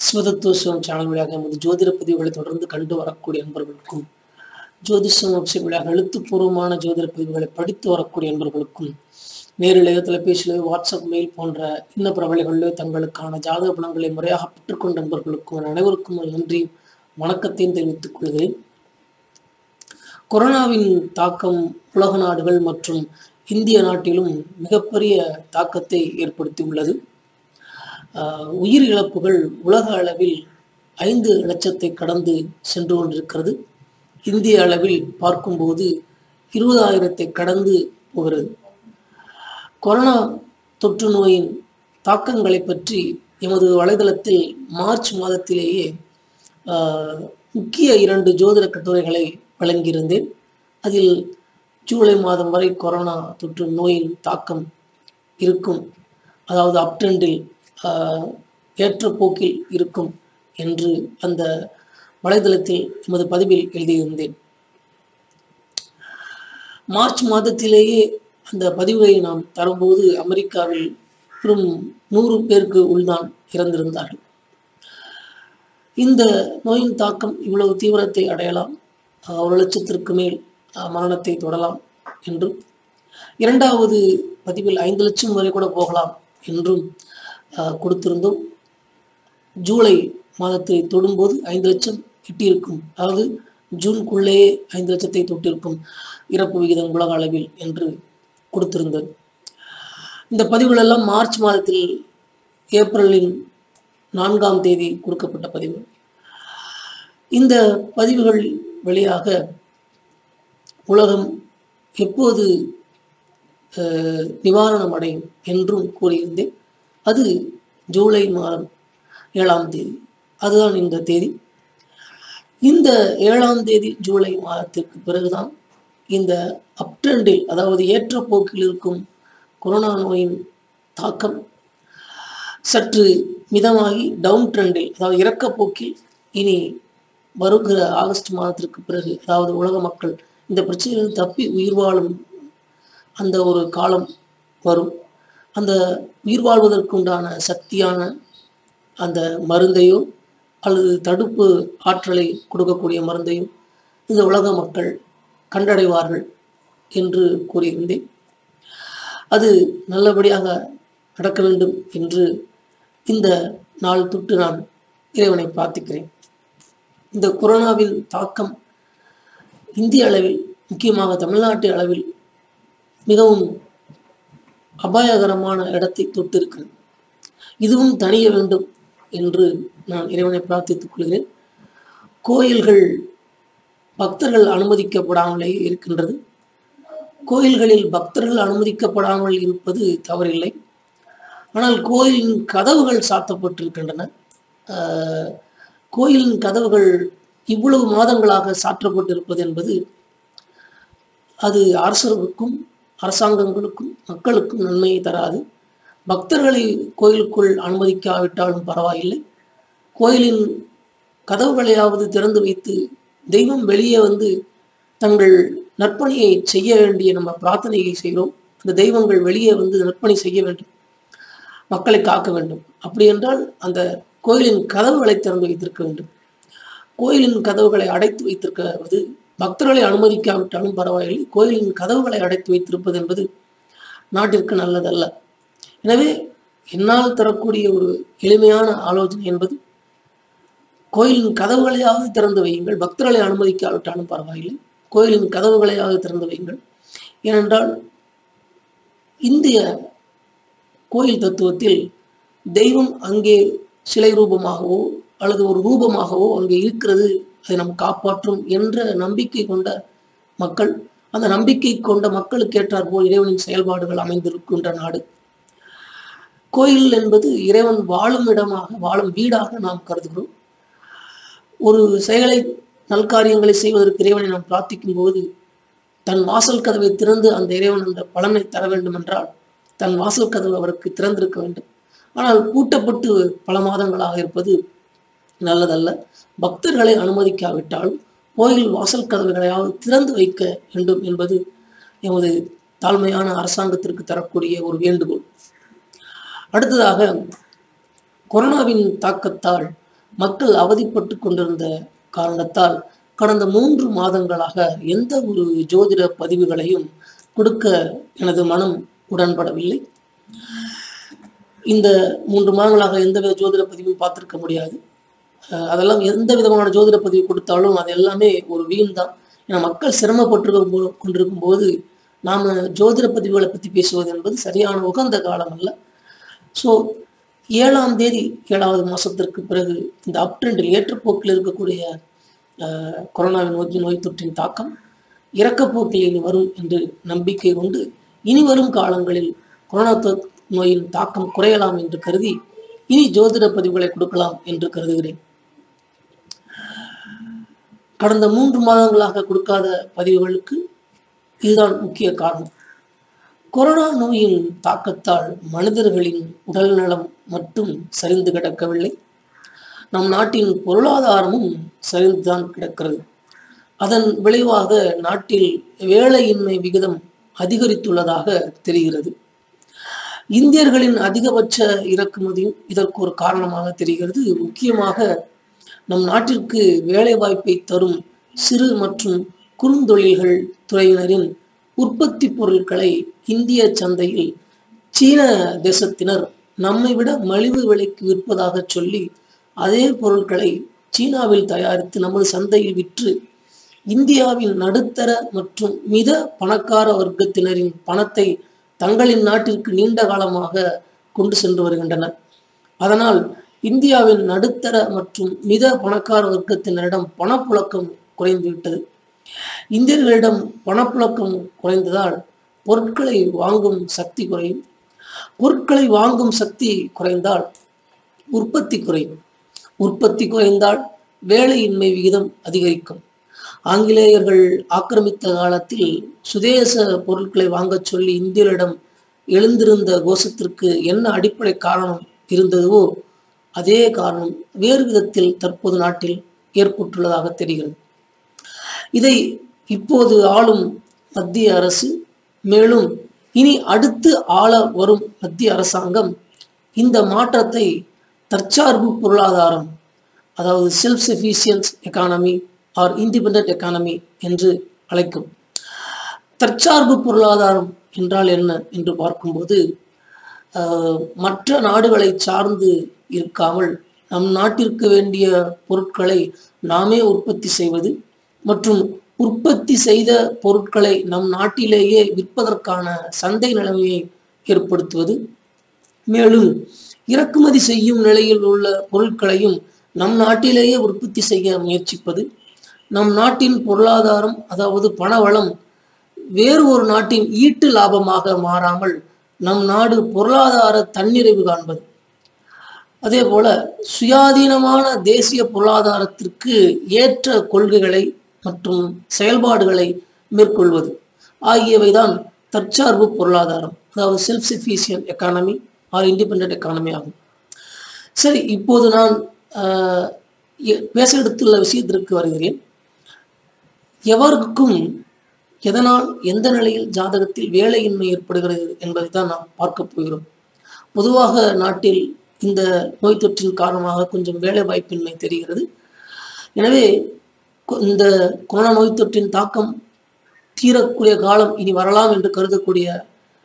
சிவதத்துவம் channel வழியாக எமது ஜோதிட பதிவுகளை தொடர்ந்து கண்டு வரக்கூடிய நண்பர்களுக்கும் ஜோதிஷம் வெப்சைட் வழியாக எழுத்துப்பூர்வமான ஜோதிட பதிவுகளை படித்து வரக்கூடிய நண்பர்களுக்கும் நேரிலேயோ தொலைபேசியிலோ வாட்ஸ்அப் மெயில் போன்ற இன்ன பிரபலைகளிலோ தங்களுக்கான ஜாதக பலன்களை முறையாக பெற்றுக்கொண்ட நண்பர்களுக்கும் அனைவருக்கும் நன்றி வணக்கத்தையும் தெரிவித்துக் கொள்கிறேன். கொரோனாவின் தாக்கம் உலக நாடுகள் மற்றும் இந்திய நாட்டிலும் மிகப்பெரிய தாக்கத்தை ஏற்படுத்தி உள்ளது உயிர் இழப்புகள் உலக அளவில் ஐந்து லட்சத்தை கடந்து சென்று கொண்டிருக்கிறது. இந்திய அளவில் பார்க்கும்போது இருபதாயிரத்தை கடந்து போகிறது. கொரோனா தொற்று நோயின் தாக்கங்களை பற்றி எமது வலைதளத்தில் மார்ச் மாதத்திலேயே முக்கிய இரண்டு ஜோதிட கட்டுரைகளை வழங்கியிருந்தேன். அதில் ஜூலை மாதம் வரை கொரோனா தொற்று நோயின் தாக்கம் இருக்கும். அதாவது அப்டெண்டில் ஏற்ற போக்கில் இருக்கும் என்று அந்த வலைதளத்தில் எமது பதிவில் எழுதியிருந்தேன். மார்ச் மாதத்திலேயே அந்த பதிவை நாம் தரும்போது அமெரிக்காவில் வெறும் நூறு பேருக்கு உள்தான் இறந்திருந்தார்கள். இந்த நோயின் தாக்கம் இவ்வளவு தீவிரத்தை அடையலாம். ஒரு லட்சத்திற்கு மேல் மரணத்தை தொடலாம் என்றும் இரண்டாவது பதிவில் ஐந்து லட்சம் வரை கூட போகலாம் என்றும் கொடுத்திருந்தோம். ஜூலை மாதத்தை தொடும்போது ஐந்து லட்சம் எட்டியிருக்கும். அதாவது ஜூனுக்குள்ளேயே ஐந்து லட்சத்தை தொட்டிருக்கும் இறப்பு விகிதம் உலக அளவில் என்று கொடுத்திருந்தது. இந்த பதிவுகளெல்லாம் மார்ச் மாதத்தில் ஏப்ரலின் நான்காம் தேதி கொடுக்கப்பட்ட பதிவு. இந்த பதிவுகள் வழியாக உலகம் எப்போது நிவாரணம் அடையும் என்றும் கூறியிருந்தேன். அது ஜூலை மாதம் ஏழாம் தேதி. அதுதான் இந்த தேதி. இந்த ஏழாம் தேதி ஜூலை மாதத்திற்கு பிறகுதான் இந்த அப்ட்ரெண்டில் அதாவது ஏற்ற போக்கில் இருக்கும் கொரோனா நோயின் தாக்கம் சற்று மிதமாகி டவுன் ட்ரெண்டில் அதாவது இறக்கப்போக்கில் இனி வருகிற ஆகஸ்ட் மாதத்திற்கு பிறகு அதாவது உலக மக்கள் இந்த பிரச்சனையிலிருந்து தப்பி உயிர் வாழும் அந்த ஒரு காலம் வரும். அந்த உயிர் வாழ்வதற்குண்டான சக்தியான அந்த மருந்தையோ அல்லது தடுப்பு ஆற்றலை கொடுக்கக்கூடிய மருந்தையும் இந்த உலக மக்கள் கண்டடைவார்கள் என்று கூறியிருந்தேன். அது நல்லபடியாக நடக்க வேண்டும் என்று இந்த நாள் தொட்டு நான் இறைவனை பிரார்த்திக்கிறேன். இந்த கொரோனாவின் தாக்கம் இந்திய அளவில் முக்கியமாக தமிழ்நாட்டு அளவில் மிகவும் அபாயகரமான இடத்தை தொட்டிருக்கிறது. இதுவும் தணிய வேண்டும் என்று நான் இறைவனை பிரார்த்தித்துக் கொள்கிறேன். கோயில்கள் பக்தர்கள் அனுமதிக்கப்படாமலே இருக்கின்றது. கோயில்களில் பக்தர்கள் அனுமதிக்கப்படாமல் இருப்பது தவறில்லை. ஆனால் கோயிலின் கதவுகள் சாத்தப்பட்டிருக்கின்றன. கோயிலின் கதவுகள் இவ்வளவு மாதங்களாக சாற்றப்பட்டிருப்பது என்பது அது அரசர்களுக்கும் அரசாங்கங்களுக்கும் மக்களுக்கும் நன்மையை தராது. பக்தர்களை கோயிலுக்குள் அனுமதிக்காவிட்டாலும் பரவாயில்லை. கோயிலின் கதவுகளையாவது திறந்து வைத்து தெய்வம் வெளியே வந்து தங்கள் நற்பணியை செய்ய வேண்டிய நம்ம பிரார்த்தனையை செய்கிறோம். அந்த தெய்வங்கள் வெளியே வந்து நற்பணி செய்ய வேண்டும். மக்களை காக்க வேண்டும். அப்படி என்றால் அந்த கோயிலின் கதவுகளை திறந்து வைத்திருக்க வேண்டும். கோயிலின் கதவுகளை அடைத்து வைத்திருக்கிறது பக்தர்களை அனுமதிக்காவிட்டாலும் பரவாயில்லை. கோயிலின் கதவுகளை அடைத்து வைத்திருப்பது என்பது நாட்டிற்கு நல்லதல்ல. எனவே என்னால் தரக்கூடிய ஒரு எளிமையான ஆலோசனை என்பது கோயிலின் கதவுகளையாவது திறந்து வையுங்கள். பக்தர்களை அனுமதிக்காவிட்டாலும் பரவாயில்லை. கோயிலின் கதவுகளையாவது திறந்து வையுங்கள். ஏனென்றால் இந்திய கோயில் தத்துவத்தில் தெய்வம் அங்கே சிலை ரூபமாகவோ அல்லது ஒரு ரூபமாகவோ அங்கே இருக்கிறது அதை நம் காப்பாற்றும் என்ற நம்பிக்கை கொண்ட மக்கள் அந்த நம்பிக்கை கொண்ட மக்களுக்கு ஏற்றாற்போல் இறைவனின் செயல்பாடுகள் அமைந்திருக்கின்ற நாடு. கோயில் என்பது இறைவன் வாழும் இடமாக வாழும் வீடாக நாம் கருதுகிறோம். ஒரு செயலை நல்காரியங்களை செய்வதற்கு இறைவனை நாம் பிரார்த்திக்கும் போது தன் வாசல் கதவை திறந்து அந்த இறைவன் அந்த பலனை தர வேண்டும் என்றால் தன் வாசல் கதவு அவருக்கு திறந்திருக்க வேண்டும். ஆனால் பூட்டப்பட்டு பல மாதங்களாக இருப்பது நல்லதல்ல. பக்தர்களை அனுமதிக்காவிட்டால் கோயில் வாசல் கதவுகளையாவது திறந்து வைக்க வேண்டும் என்பது எமது தாழ்மையான அரசாங்கத்திற்கு தரக்கூடிய ஒரு வேண்டுகோள். அடுத்ததாக கொரோனாவின் தாக்கத்தால் மக்கள் அவதிப்பட்டு கொண்டிருந்த காரணத்தால் கடந்த மூன்று மாதங்களாக எந்த ஒரு ஜோதிட பதிவுகளையும் கொடுக்க எனது மனம் உடன்படவில்லை. இந்த மூன்று மாதங்களாக எந்தவித ஜோதிட பதிவும் பார்த்திருக்க முடியாது. அதெல்லாம் எந்த விதமான ஜோதிட பதிவு கொடுத்தாலும் அது எல்லாமே ஒரு வீண் தான் ஏன்னா மக்கள் சிரமப்பட்டிருக்கும் போ கொண்டிருக்கும் போது நாம் ஜோதிட பதிவுகளை பற்றி பேசுவது என்பது சரியான உகந்த காலம் அல்ல. ஸோ ஏழாம் தேதி ஏழாவது மாதத்திற்கு பிறகு இந்த அப்ட்ரெண்டில் ஏற்றப்போக்கில் இருக்கக்கூடிய கொரோனாவின் நோய் நோய் தொற்றின் தாக்கம் இறக்கப்போக்கில் இனி வரும் என்று நம்பிக்கை கொண்டு இனி வரும் காலங்களில் கொரோனா நோயின் தாக்கம் குறையலாம் என்று கருதி இனி ஜோதிட பதிவுகளை கொடுக்கலாம் என்று கருதுகிறேன். கடந்த மூன்று மாதங்களாக கொடுக்காத பதிவுகளுக்கு இதுதான் முக்கிய காரணம். கொரோனா நோயின் தாக்கத்தால் மனிதர்களின் உடல் நலம் மட்டும் சரிந்து கிடக்கவில்லை. நம் நாட்டின் பொருளாதாரமும் சரிந்துதான் கிடக்கிறது. அதன் விளைவாக நாட்டில் வேலையின்மை விகிதம் அதிகரித்துள்ளதாக தெரிகிறது. இந்தியர்களின் அதிகபட்ச இறக்குமதியும் இதற்கு ஒரு காரணமாக தெரிகிறது. முக்கியமாக நம் நாட்டிற்கு வேலை வாய்ப்பை தரும் சிறு மற்றும் குறுந்தொழில்கள் துறையினரின் உற்பத்தி பொருட்களை இந்திய சந்தையில் சீன தேசத்தினர் நம்மை விட மலிவு விலைக்கு விற்பதாக சொல்லி அதே பொருட்களை சீனாவில் தயாரித்து நமது சந்தையில் விற்று இந்தியாவின் நடுத்தர மற்றும் மித பணக்கார வர்க்கத்தினரின் பணத்தை தங்களின் நாட்டிற்கு நீண்ட காலமாக கொண்டு சென்று வருகின்றனர். அதனால் இந்தியாவின் நடுத்தர மற்றும் மித பணக்கார வர்க்கத்தினரிடம் பணப்புழக்கம் குறைந்துவிட்டது. இந்தியர்களிடம் பணப்புழக்கம் குறைந்ததால் பொருட்களை வாங்கும் சக்தி குறையும். பொருட்களை வாங்கும் சக்தி குறைந்தால் உற்பத்தி குறையும். உற்பத்தி குறைந்தால் வேலையின்மை விகிதம் அதிகரிக்கும். ஆங்கிலேயர்கள் ஆக்கிரமித்த காலத்தில் சுதேச பொருட்களை வாங்கச் சொல்லி இந்தியரிடம் எழுந்திருந்த கோஷத்திற்கு என்ன அடிப்படை காரணம் இருந்ததுவோ அதே காரணம் வேறு விதத்தில் தற்போது நாட்டில் ஏற்பட்டுள்ளதாக தெரிகிறது. இதை இப்போது ஆளும் மத்திய அரசு மேலும் இனி அடுத்து ஆள வரும் மத்திய அரசாங்கம் இந்த மாற்றத்தை தற்சார்பு பொருளாதாரம் அதாவது self sufficiency economy or independent economy என்று அழைக்கும். தற்சார்பு பொருளாதாரம் என்றால் என்ன என்று பார்க்கும்போது மற்ற நாடுகளை சார்ந்து இருக்காமல் நம் நாட்டிற்கு வேண்டிய பொருட்களை நாமே உற்பத்தி செய்வது மற்றும் உற்பத்தி செய்த பொருட்களை நம் நாட்டிலேயே விற்பதற்கான சந்தை நிலைமையை ஏற்படுத்துவது. மேலும் இறக்குமதி செய்யும் நிலையில் உள்ள பொருட்களையும் நம் நாட்டிலேயே உற்பத்தி செய்ய முயற்சிப்பது. நம் நாட்டின் பொருளாதாரம் அதாவது பணவளம் வேறு ஒரு நாட்டின் ஈட்டு லாபமாக மாறாமல் நம் நாடு பொருளாதார தன்னிறைவு காண்பது. அதே போல சுயாதீனமான தேசிய பொருளாதாரத்திற்கு ஏற்ற கொள்கைகளை மற்றும் செயல்பாடுகளை மேற்கொள்வது ஆகியவைதான் தற்சார்பு பொருளாதாரம் அதாவது self sufficient economy or independent economy ஆகும். சரி இப்போது நான் பேச எடுத்துள்ள விஷயத்திற்கு வருகிறேன். எவருக்கும் எதனால் எந்த நிலையில் ஜாதகத்தில் வேலையின்மை ஏற்படுகிறது என்பதை தான் நாம் பார்க்க போகிறோம். பொதுவாக நாட்டில் இந்த நோய் தொற்றின் காரணமாக கொஞ்சம் வேலை வாய்ப்பின்மை தெரிகிறது. எனவே கொ- இந்த கொரோனா நோய் தொற்றின் தாக்கம் தீரக்கூடிய காலம் இனி வரலாம் என்று கருதக்கூடிய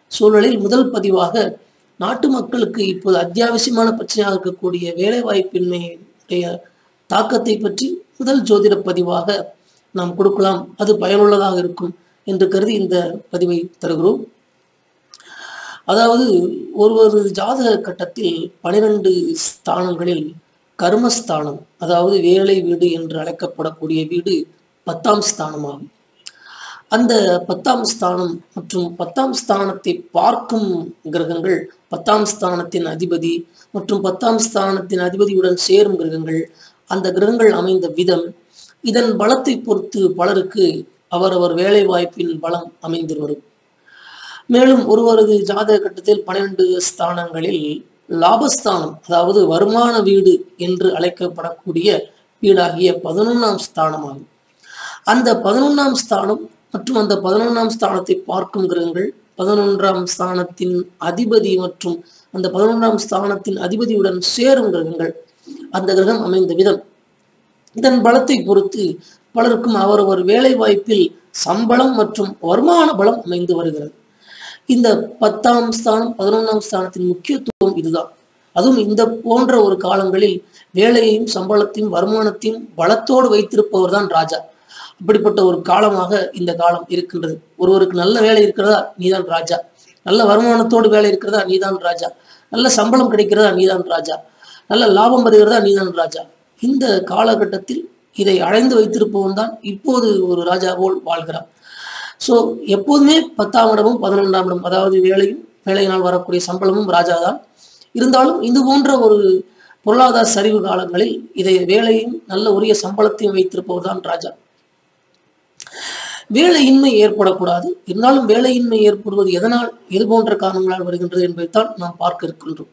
சூழலில் முதல் பதிவாக நாட்டு மக்களுக்கு இப்போது அத்தியாவசியமான பிரச்சனையாக இருக்கக்கூடிய வேலைவாய்ப்பின்மையுடைய தாக்கத்தை பற்றி முதல் ஜோதிட பதிவாக நாம் கொடுக்கலாம். அது பயனுள்ளதாக இருக்கும். என்று கருதி இந்த பதிவை தருகிறோம். அதாவது ஒருவரது ஜாதக கட்டத்தில் பனிரெண்டு ஸ்தானங்களில் கர்மஸ்தானம் அதாவது வேலை வீடு என்று அழைக்கப்படக்கூடிய வீடு பத்தாம் ஸ்தானமாகும். அந்த பத்தாம் ஸ்தானம் மற்றும் பத்தாம் ஸ்தானத்தை பார்க்கும் கிரகங்கள் பத்தாம் ஸ்தானத்தின் அதிபதி மற்றும் பத்தாம் ஸ்தானத்தின் அதிபதியுடன் சேரும் கிரகங்கள் அந்த கிரகங்கள் அமைந்த விதம் இதன் பலத்தை பொறுத்து பலருக்கு அவரவர் வேலை வாய்ப்பின் பலம் அமைந்து வரும் மேலும் ஒருவரது ஜாதக கட்டத்தில் பன்னிரண்டு ஸ்தானங்களில் லாபஸ்தானம் அதாவது வருமான வீடு என்று அழைக்கப்படக்கூடிய வீடாகிய பதினொன்றாம் ஸ்தானமாகும். அந்த பதினொன்றாம் ஸ்தானம் மற்றும் அந்த பதினொன்றாம் ஸ்தானத்தை பார்க்கும் கிரகங்கள் பதினொன்றாம் ஸ்தானத்தின் அதிபதி மற்றும் அந்த பதினொன்றாம் ஸ்தானத்தின் அதிபதியுடன் சேரும் கிரகங்கள் அந்த கிரகம் அமைந்த விதம். இதன் பலத்தை பொறுத்து பலருக்கும் அவரவர் வேலை வாய்ப்பில் சம்பளம் மற்றும் வருமான பலம் அமைந்து வருகிறது. இந்த பத்தாம் ஸ்தானம் பதினொன்றாம் ஸ்தானத்தின் முக்கியத்துவம் இதுதான். அதுவும் இந்த போன்ற ஒரு காலங்களில் வேலையையும் சம்பளத்தையும் வருமானத்தையும் பலத்தோடு வைத்திருப்பவர் தான் ராஜா. அப்படிப்பட்ட ஒரு காலமாக இந்த காலம் இருக்கின்றது. ஒருவருக்கு நல்ல வேலை இருக்கிறதா நீதான் ராஜா. நல்ல வருமானத்தோடு வேலை இருக்கிறதா நீதான் ராஜா. நல்ல சம்பளம் கிடைக்கிறதா நீதான் ராஜா. நல்ல லாபம் வருகிறதா நீதான் ராஜா. இந்த காலகட்டத்தில் இதை அடைந்து வைத்திருப்பவன் தான் இப்போது ஒரு ராஜா போல் வாழ்கிறான். ஸோ எப்போதுமே பத்தாம் இடமும் பதினொன்றாம் இடம் அதாவது வேலையும் வேலையினால் வரக்கூடிய சம்பளமும் ராஜா தான். இருந்தாலும் இது போன்ற ஒரு பொருளாதார சரிவு காலங்களில் இதை வேலையும் நல்ல உரிய சம்பளத்தையும் வைத்திருப்பவர் தான் ராஜா. வேலையின்மை ஏற்படக்கூடாது. இருந்தாலும் வேலையின்மை ஏற்படுவது எதனால் எது போன்ற காரணங்களால் வருகின்றது என்பதைத்தான் நாம் பார்க்க இருக்கின்றோம்.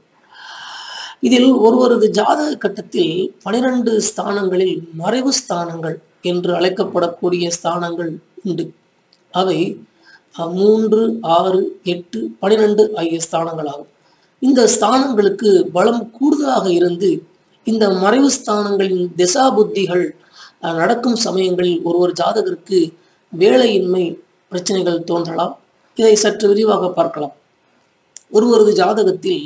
இதில் ஒருவரது ஜாதக கட்டத்தில் பனிரெண்டு ஸ்தானங்களில் மறைவு ஸ்தானங்கள் என்று அழைக்கப்படக்கூடிய ஸ்தானங்கள் உண்டு. அவை மூன்று ஆறு எட்டு பனிரெண்டு ஆகிய ஸ்தானங்களாகும். இந்த ஸ்தானங்களுக்கு பலம் கூடுதலாக இருந்து இந்த மறைவு ஸ்தானங்களின் திசா புத்திகள் அஹ், நடக்கும் சமயங்களில் ஒருவர் ஜாதகருக்கு வேலையின்மை பிரச்சனைகள் தோன்றலாம். இதை சற்று விரிவாக பார்க்கலாம். ஒருவரது ஜாதகத்தில்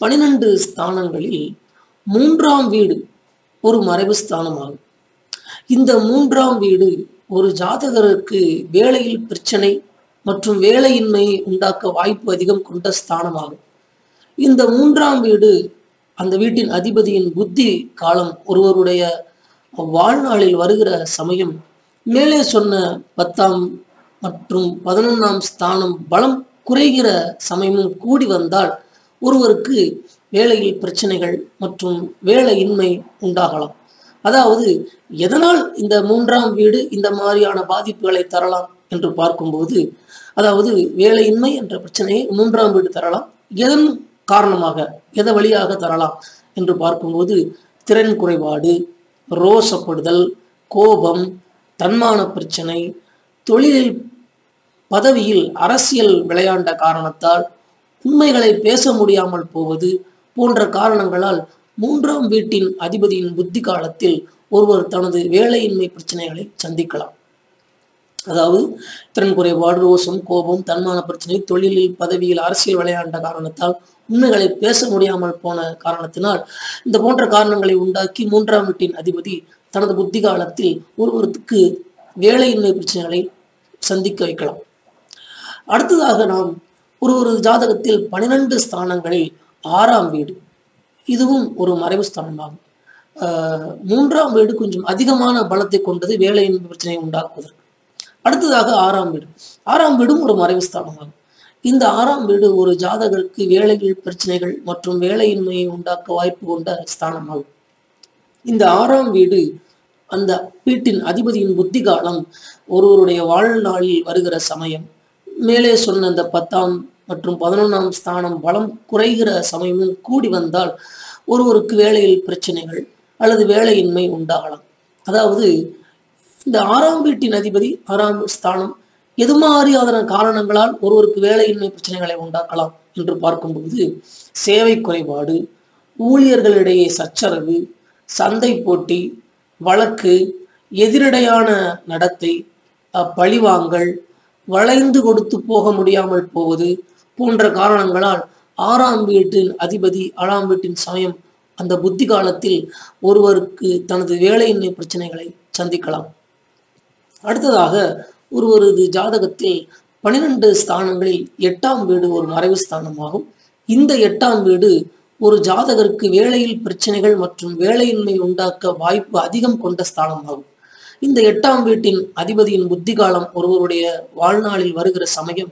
பனிரெண்டு ஸ்தானங்களில் மூன்றாம் வீடு ஒரு மறைவு ஸ்தானமாகும். இந்த மூன்றாம் வீடு ஒரு ஜாதகருக்கு வேலையில் பிரச்சனை மற்றும் வேலையின்மை உண்டாக்க வாய்ப்பு அதிகம் கொண்ட ஸ்தானமாகும். இந்த மூன்றாம் வீடு அந்த வீட்டின் அதிபதியின் புத்தி காலம் ஒருவருடைய வாழ்நாளில் வருகிற சமயம் மேலே சொன்ன பத்தாம் மற்றும் பதினொன்றாம் ஸ்தானம் பலம் குறைகிற சமயமும் கூடி வந்தால் ஒருவருக்கு வேலையில் பிரச்சனைகள் மற்றும் வேலையின்மை உண்டாகலாம். அதாவது எதனால் இந்த மூன்றாம் வீடு இந்த மாதிரியான பாதிப்புகளை தரலாம் என்று பார்க்கும்போது அதாவது வேலையின்மை என்ற பிரச்சனையை மூன்றாம் வீடு தரலாம். எதன் காரணமாக எதை வழியாக தரலாம் என்று பார்க்கும்போது திறன் குறைபாடு ரோசப்படுதல் கோபம் தன்மான பிரச்சனை தொழிலில் பதவியில் அரசியல் விளையாண்ட காரணத்தால் உண்மைகளை பேச முடியாமல் போவது போன்ற காரணங்களால் மூன்றாம் வீட்டின் அதிபதியின் புத்தி காலத்தில் ஒருவர் தனது வேலையின்மை பிரச்சனைகளை சந்திக்கலாம். அதாவது திறன் குறைபாடு ரோசம் கோபம் தன்மான பிரச்சனை தொழிலில் பதவியில் அரசியல் விளையாண்ட காரணத்தால் உண்மைகளை பேச முடியாமல் போன காரணத்தினால் இந்த போன்ற காரணங்களை உண்டாக்கி மூன்றாம் வீட்டின் அதிபதி தனது புத்தி காலத்தில் ஒருவருக்கு வேலையின்மை பிரச்சனைகளை சந்திக்க வைக்கலாம். அடுத்ததாக நாம் ஒரு ஒரு ஜாதகத்தில் பனிரெண்டு ஸ்தானங்களில் ஆறாம் வீடு. இதுவும் ஒரு மறைவு ஸ்தானமாகும். ஆஹ் மூன்றாம் வீடு கொஞ்சம் அதிகமான பலத்தை கொண்டது வேலையின் பிரச்சனையை உண்டாக்குவதற்கு. அடுத்ததாக ஆறாம் வீடு. ஆறாம் வீடும் ஒரு மறைவு ஸ்தானமாகும். இந்த ஆறாம் வீடு ஒரு ஜாதகருக்கு வேலைகள் பிரச்சனைகள் மற்றும் வேலையின்மையை உண்டாக்க வாய்ப்பு கொண்ட ஸ்தானமாகும். இந்த ஆறாம் வீடு அந்த வீட்டின் அதிபதியின் புத்தி காலம் ஒருவருடைய வாழ்நாளில் வருகிற சமயம். மேலே சொன்ன அந்த பத்தாம் மற்றும் பதினொன்றாம் ஸ்தானம் பலம் குறைகிற சமயமும் கூடி வந்தால் ஒருவருக்கு வேலையில் பிரச்சனைகள் அல்லது வேலையின்மை உண்டாகலாம். அதாவது இந்த ஆறாம் வீட்டின் அதிபதி ஆறாம் ஸ்தானம் எது மாதிரியான காரணங்களால் ஒருவருக்கு வேலையின்மை பிரச்சனைகளை உண்டாக்கலாம் என்று பார்க்கும்போது சேவை குறைபாடு ஊழியர்களிடையே சச்சரவு சந்தை போட்டி வழக்கு எதிரடையான நடத்தை பழிவாங்கல் வளைந்து கொடுத்து போக முடியாமல் போவது போன்ற காரணங்களால் ஆறாம் வீட்டின் அதிபதி ஆறாம் வீட்டின் சமயம் அந்த புத்தி காலத்தில் ஒருவருக்கு தனது வேலையின்மை பிரச்சனைகளை சந்திக்கலாம். அடுத்ததாக ஒருவரது ஜாதகத்தில் பனிரெண்டு ஸ்தானங்களில் எட்டாம் வீடு ஒரு மறைவு ஸ்தானமாகும். இந்த எட்டாம் வீடு ஒரு ஜாதகருக்கு வேலையில் பிரச்சனைகள் மற்றும் வேலையின்மை உண்டாக்க வாய்ப்பு அதிகம் கொண்ட ஸ்தானமாகும். இந்த எட்டாம் வீட்டின் அதிபதியின் புத்தி காலம் ஒருவருடைய வாழ்நாளில் வருகிற சமயம்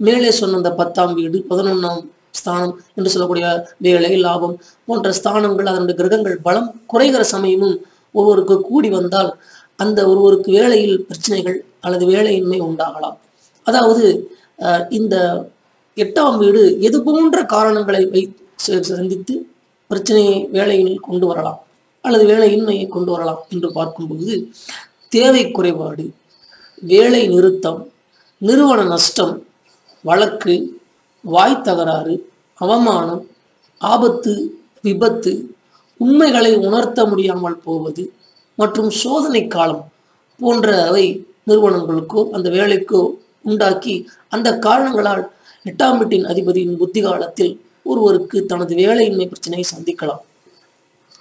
மேலே சொன்ன அந்த பத்தாம் வீடு பதினொன்றாம் ஸ்தானம் என்று சொல்லக்கூடிய வேலை லாபம் போன்ற ஸ்தானங்கள் அதனுடைய கிரகங்கள் பலம் குறைகிற சமயமும் ஒருவருக்கு கூடி வந்தால் அந்த ஒருவருக்கு வேலையில் பிரச்சனைகள் அல்லது வேலையின்மை உண்டாகலாம். அதாவது இந்த எட்டாம் வீடு எது போன்ற காரணங்களை வை சந்தித்து பிரச்சனையை வேலையில் கொண்டு வரலாம். அல்லது வேலையின்மையை கொண்டு வரலாம் என்று பார்க்கும்போது தேவை குறைபாடு வேலை நிறுத்தம் நிறுவன நஷ்டம் வழக்கு வாய் தகராறு அவமானம் ஆபத்து விபத்து உண்மைகளை உணர்த்த முடியாமல் போவது மற்றும் சோதனை காலம் போன்றவை நிறுவனங்களுக்கோ அந்த வேலைக்கோ உண்டாக்கி அந்த காரணங்களால் எட்டாம் வீட்டின் அதிபதியின் புத்தி காலத்தில் ஒருவருக்கு தனது வேலையின்மை பிரச்சனையை சந்திக்கலாம்.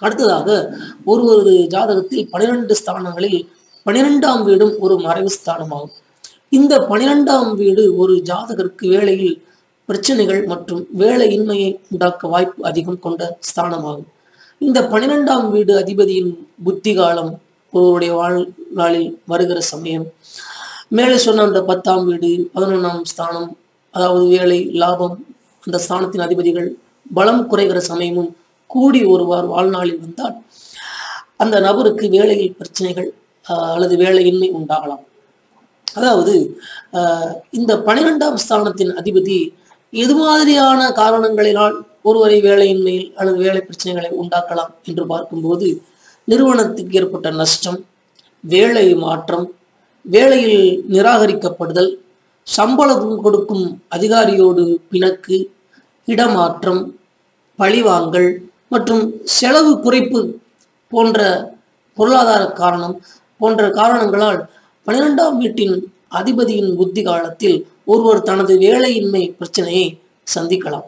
அடுத்ததாக ஒரு ஒரு ஜாதகத்தில் பனிரெண்டு ஸ்தானங்களில் பனிரெண்டாம் வீடும் ஒரு மறைவு ஸ்தானமாகும். இந்த பனிரெண்டாம் வீடு ஒரு ஜாதகருக்கு வேலையில் பிரச்சனைகள் மற்றும் வேலையின்மையை உண்டாக்க வாய்ப்பு அதிகம் கொண்ட ஸ்தானமாகும். இந்த பனிரெண்டாம் வீடு அதிபதியின் புத்தி காலம் ஒருவருடைய வாழ்நாளில் வருகிற சமயம். மேலே சொன்ன அந்த பத்தாம் வீடு பதினொன்றாம் ஸ்தானம் அதாவது வேலை லாபம் அந்த ஸ்தானத்தின் அதிபதிகள் பலம் குறைகிற சமயமும் கூடி ஒருவார் வாழ்நாளில் வந்தால் அந்த நபருக்கு வேலையில் பிரச்சனைகள் அல்லது வேலையின்மை உண்டாகலாம். அதாவது ஆஹ், இந்த பனிரெண்டாம் ஸ்தானத்தின் அதிபதி எது மாதிரியான காரணங்களினால் ஒருவரை வேலையின்மையில் அல்லது வேலை பிரச்சனைகளை உண்டாக்கலாம் என்று பார்க்கும்போது நிறுவனத்துக்கு ஏற்பட்ட நஷ்டம் வேலை மாற்றம் வேலையில் நிராகரிக்கப்படுதல் சம்பளம் கொடுக்கும் அதிகாரியோடு பிணக்கு இடமாற்றம் பழிவாங்கல் மற்றும் செலவு குறைப்பு போன்ற பொருளாதார காரணம் போன்ற காரணங்களால் பன்னிரெண்டாம் வீட்டின் அதிபதியின் புத்தி காலத்தில் ஒருவர் தனது வேலையின்மை பிரச்சனையை சந்திக்கலாம்.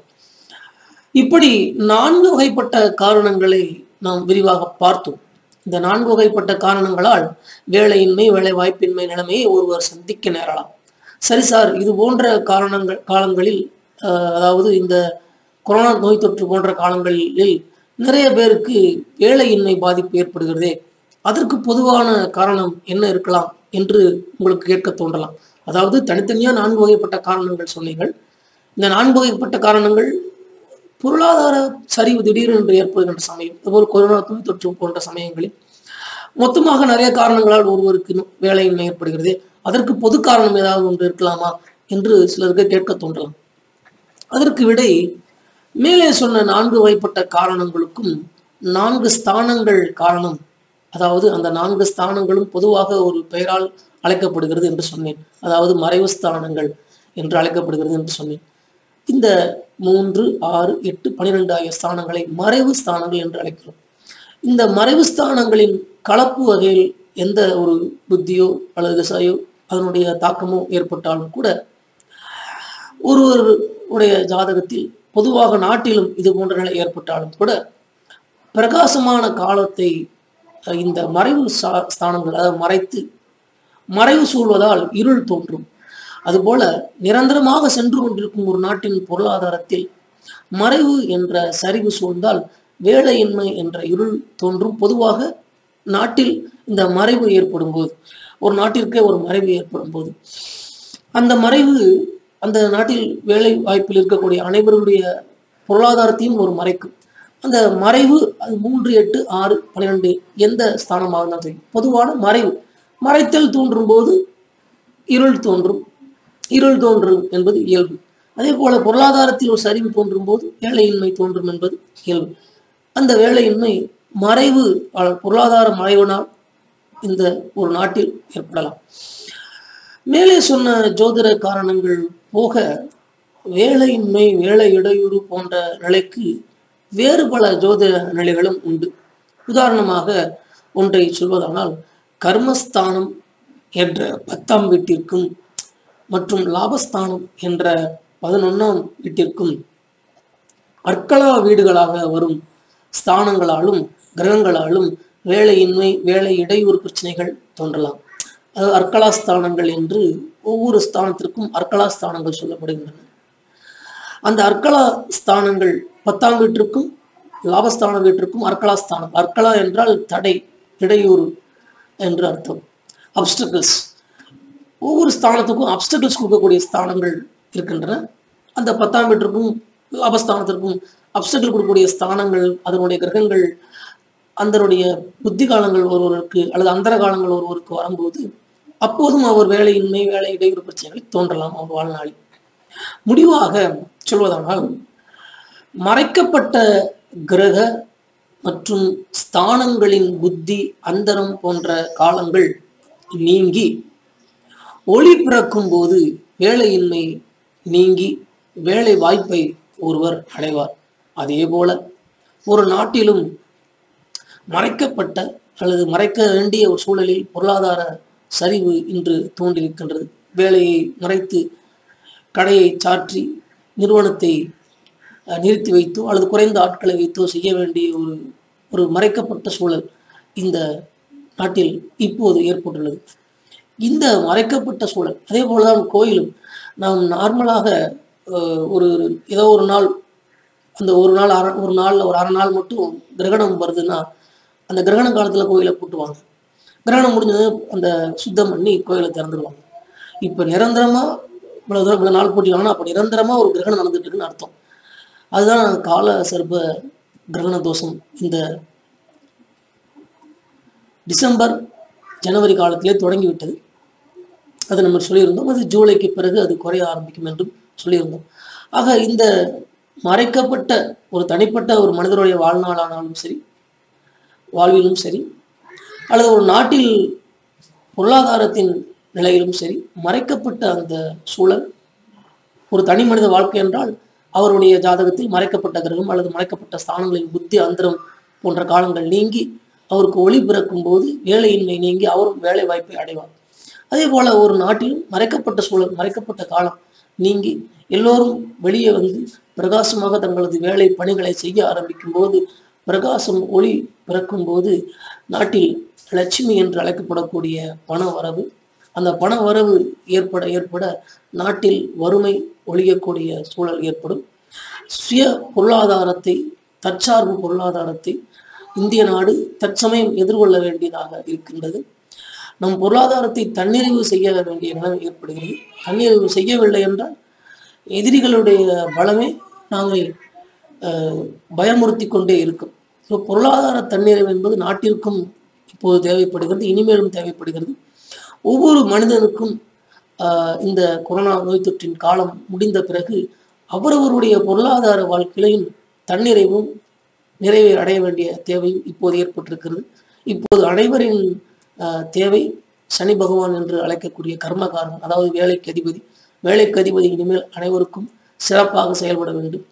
இப்படி நான்கு வகைப்பட்ட காரணங்களை நாம் விரிவாக பார்த்தோம். இந்த நான்கு வகைப்பட்ட காரணங்களால் வேலையின்மை வேலை வாய்ப்பின்மை நிலைமையை ஒருவர் சந்திக்க நேரலாம். சரி சார் இது போன்ற காரணங்கள் காலங்களில் அஹ், அதாவது இந்த கொரோனா நோய் தொற்று போன்ற காலங்களில் நிறைய பேருக்கு வேலையின்மை பாதிப்பு ஏற்படுகிறதே அதற்கு பொதுவான காரணம் என்ன இருக்கலாம் என்று உங்களுக்கு கேட்க தோன்றலாம். அதாவது தனித்தனியாக நான்கு வகைப்பட்ட காரணங்கள் சொன்னீர்கள். இந்த நான்கு வகைப்பட்ட காரணங்கள் பொருளாதார சரிவு திடீரென்று ஏற்படுகின்ற சமயம் அதுபோல் கொரோனா துணி தொற்று போன்ற சமயங்களில். மொத்தமாக நிறைய காரணங்களால் ஒருவருக்கு வேலையின்மை ஏற்படுகிறது அதற்கு பொது காரணம் ஏதாவது ஒன்று இருக்கலாமா என்று சிலருக்கு கேட்க தோன்றலாம். அதற்கு விடை மேலே சொன்ன நான்கு வகைப்பட்ட காரணங்களுக்கும் நான்கு ஸ்தானங்கள் காரணம். அதாவது அந்த நான்கு ஸ்தானங்களும் பொதுவாக ஒரு பெயரால் அழைக்கப்படுகிறது என்று சொன்னேன். அதாவது மறைவு ஸ்தானங்கள் என்று அழைக்கப்படுகிறது என்று சொன்னேன். இந்த மூன்று ஆறு எட்டு பனிரெண்டு ஆகிய ஸ்தானங்களை மறைவு ஸ்தானங்கள் என்று அழைக்கிறோம். இந்த மறைவு ஸ்தானங்களின் கலப்பு வகையில் எந்த ஒரு புத்தியோ அல்லது திசையோ அதனுடைய தாக்கமோ ஏற்பட்டாலும் கூட ஒருவருடைய ஜாதகத்தில் பொதுவாக நாட்டிலும் இது போன்ற நிலை ஏற்பட்டாலும் கூட பிரகாசமான காலத்தை இந்த மறைவு சா- ஸ்தானங்கள் அதாவது மறைத்து மறைவு சூழ்வதால் இருள் தோன்றும். அதுபோல நிரந்தரமாக சென்று கொண்டிருக்கும் ஒரு நாட்டின் பொருளாதாரத்தில் மறைவு என்ற சரிவு சூழ்ந்தால் வேலையின்மை என்ற இருள் தோன்றும். பொதுவாக நாட்டில் இந்த மறைவு ஏற்படும் போது ஒரு நாட்டிற்கே ஒரு மறைவு ஏற்படும் போது அந்த மறைவு அந்த நாட்டில் வேலை வாய்ப்பில் இருக்கக்கூடிய அனைவருடைய பொருளாதாரத்தையும் ஒரு மறைக்கும். அந்த மறைவு அது மூன்று எட்டு ஆறு பன்னிரெண்டு எந்த ஸ்தானமாக இருந்தாலும் சரி பொதுவான மறைவு. மறைத்தல் தோன்றும் போது இருள் தோன்றும். இருள் தோன்றும் என்பது இயல்பு. அதே போல பொருளாதாரத்தில் ஒரு சரிவு தோன்றும் போது வேலையின்மை தோன்றும் என்பது இயல்பு. அந்த வேலையின்மை மறைவு பொருளாதார மறைவினால் இந்த ஒரு நாட்டில் ஏற்படலாம். மேலே சொன்ன ஜோதிட காரணங்கள் போக வேலையின்மை வேலை இடையூறு போன்ற நிலைக்கு வேறு பல ஜோதிட நிலைகளும் உண்டு. உதாரணமாக ஒன்றை சொல்வதானால் கர்மஸ்தானம் என்ற பத்தாம் வீட்டிற்கும் மற்றும் லாபஸ்தானம் என்ற பதினொன்னாம் வீட்டிற்கும் அற்கலா வீடுகளாக வரும் ஸ்தானங்களாலும் கிரகங்களாலும் வேலையின்மை வேலை இடையூறு பிரச்சனைகள் தோன்றலாம். அதாவது ஸ்தானங்கள் என்று ஒவ்வொரு ஸ்தானத்திற்கும் அற்களா ஸ்தானங்கள் சொல்லப்படுகின்றன. அந்த அர்க்கலா ஸ்தானங்கள் பத்தாம் வீட்டிற்கும் லாபஸ்தான வீட்டிற்கும் அற்களா ஸ்தானம் அற்களா என்றால் தடை இடையூறு என்று அர்த்தம். அப்டக்கிள்ஸ் ஒவ்வொரு ஸ்தானத்துக்கும் அப்டக்கிள்ஸ் கொடுக்கக்கூடிய ஸ்தானங்கள் இருக்கின்றன. அந்த பத்தாம் வீட்டிற்கும் லாபஸ்தானத்திற்கும் அப்டக்கிள் கொடுக்கக்கூடிய ஸ்தானங்கள் அதனுடைய கிரகங்கள் அந்தருடைய புத்தி காலங்கள் ஒருவருக்கு அல்லது அந்தர காலங்கள் ஒருவருக்கு வரும்போது அப்போதும் அவர் வேலையின்மை வேலை இடையூறு பிரச்சனைகளை தோன்றலாம் அவர் வாழ்நாளில். முடிவாக சொல்வதானால் மறைக்கப்பட்ட கிரக மற்றும் ஸ்தானங்களின் புத்தி அந்தரம் போன்ற காலங்கள் நீங்கி ஒளி பிறக்கும் போது வேலையின்மை நீங்கி வேலை வாய்ப்பை ஒருவர் அடைவார். அதே போல ஒரு நாட்டிலும் மறைக்கப்பட்ட அல்லது மறைக்க வேண்டிய ஒரு சூழலில் பொருளாதார சரிவு இன்று தோன்றியிருக்கின்றது. வேலையை மறைத்து கடையை சாற்றி நிறுவனத்தை நிறுத்தி வைத்தோ அல்லது குறைந்த ஆட்களை வைத்தோ செய்ய வேண்டிய ஒரு ஒரு மறைக்கப்பட்ட சூழல் இந்த நாட்டில் இப்போது ஏற்பட்டுள்ளது. இந்த மறைக்கப்பட்ட சூழல் அதே போலதான் கோயிலும் நாம் நார்மலாக ஒரு ஏதோ ஒரு நாள் அந்த ஒரு நாள் அரை ஒரு நாள் ஒரு அரை நாள் மட்டும் கிரகணம் வருதுன்னா அந்த கிரகண காலத்துல கோயிலை கூட்டுவாங்க. கிரகணம் முடிஞ்சது அந்த சுத்தம் பண்ணி கோயிலை திறந்துருவாங்க. இப்போ நிரந்தரமா இவ்வளவு தூரம் இவ்வளவு நாள் போட்டிருக்காங்கன்னா அப்போ நிரந்தரமா ஒரு கிரகணம் நடந்துட்டு இருக்குன்னு அர்த்தம். அதுதான் கால சர்ப கிரகண தோஷம். இந்த டிசம்பர் ஜனவரி காலத்திலே தொடங்கிவிட்டது. அதை நம்ம சொல்லியிருந்தோம். அது ஜூலைக்கு பிறகு அது குறைய ஆரம்பிக்கும் என்றும் சொல்லியிருந்தோம். ஆக இந்த மறைக்கப்பட்ட ஒரு தனிப்பட்ட ஒரு மனிதருடைய வாழ்நாளானாலும் சரி வாழ்விலும் சரி அல்லது ஒரு நாட்டில் பொருளாதாரத்தின் நிலையிலும் சரி மறைக்கப்பட்ட அந்த சூழல் ஒரு தனி மனித வாழ்க்கை என்றால் அவருடைய ஜாதகத்தில் மறைக்கப்பட்ட கிரகம் அல்லது மறைக்கப்பட்ட ஸ்தானங்களின் புத்தி அந்தரம் போன்ற காலங்கள் நீங்கி அவருக்கு ஒளி பிறக்கும் போது வேலையின்மை நீங்கி அவரும் வேலை வாய்ப்பை அடைவார். அதே போல ஒரு நாட்டிலும் மறைக்கப்பட்ட சூழல் மறைக்கப்பட்ட காலம் நீங்கி எல்லோரும் வெளியே வந்து பிரகாசமாக தங்களது வேலை பணிகளை செய்ய ஆரம்பிக்கும் போது பிரகாசம் ஒளி பிறக்கும் போது நாட்டில் லட்சுமி என்று அழைக்கப்படக்கூடிய பண வரவு அந்த பண வரவு ஏற்பட ஏற்பட நாட்டில் வறுமை ஒழியக்கூடிய சூழல் ஏற்படும். சுய பொருளாதாரத்தை தற்சார்பு பொருளாதாரத்தை இந்திய நாடு தற்சமயம் எதிர்கொள்ள வேண்டியதாக இருக்கின்றது. நம் பொருளாதாரத்தை தன்னிறைவு செய்ய வேண்டிய நிலைமை ஏற்படுகிறது. தன்னிறைவு செய்யவில்லை என்றால் எதிரிகளுடைய பலமே நாங்கள் பயமுறுத்தி கொண்டே இருக்கும். ஸோ பொருளாதார தன்னிறைவு என்பது நாட்டிற்கும் இப்போது தேவைப்படுகிறது இனிமேலும் தேவைப்படுகிறது. ஒவ்வொரு மனிதனுக்கும் ஆஹ், இந்த கொரோனா நோய் தொற்றின் காலம் முடிந்த பிறகு அவரவருடைய பொருளாதார வாழ்க்கையிலையும் தன்னிறைவும் நிறைவை அடைய வேண்டிய தேவையும் இப்போது ஏற்பட்டிருக்கிறது. இப்போது அனைவரின் தேவை சனி பகவான் என்று அழைக்கக்கூடிய கர்மகாரன் அதாவது வேலைக்கு அதிபதி. வேலைக்கு அதிபதி இனிமேல் அனைவருக்கும் சிறப்பாக செயல்பட வேண்டும்.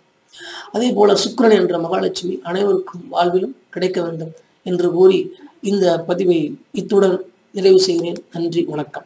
அதே போல சுக்கரன் என்ற மகாலட்சுமி அனைவருக்கும் வாழ்விலும் கிடைக்க வேண்டும் என்று கூறி இந்த பதிவை இத்துடன் நிறைவு செய்கிறேன். நன்றி வணக்கம்.